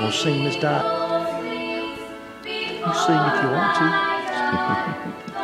gonna sing, Miss Dot? You sing if you want to.